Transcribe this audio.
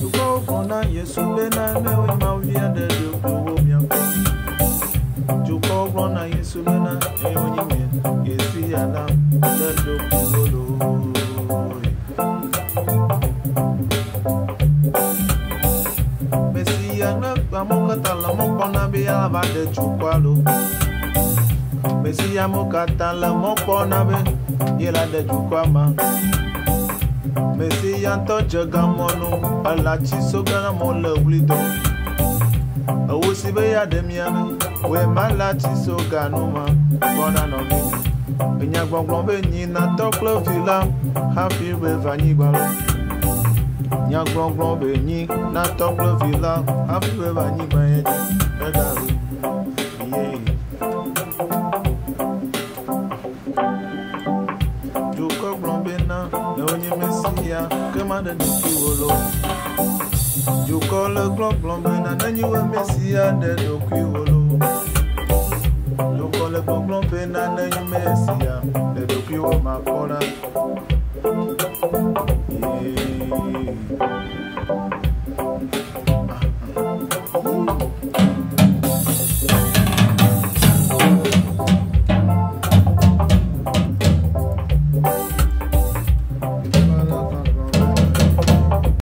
Jukɔ na Yesu be na ne wo ma via de do do wo mia ko. Jukɔ gblɔ na Yesu na wo nyi me Yesu ya na de do wo lo. Mesia ne amo la mo kpɔna be ya de jukɔa mesi ya ntɔdze gamɔnu elatsi sogamɔ le wli dɔ ewo si be ya ɖe mianu woe ma latsi soganu ma gbɔna nɔ mi enyagbɔgblɔm be nyinatɔ kple vi la hafi be va anyigba lo nyagbɔgblɔm be nyinatɔ kple vi la hafi be va anyigba yɛ dzi ɛga. when you miss me, come on and do you alone. You call a clock blooming and then you will miss me, then you alone. You call a clock blooming and then you miss me, then you feel my corner. Yeah. Ah, ah.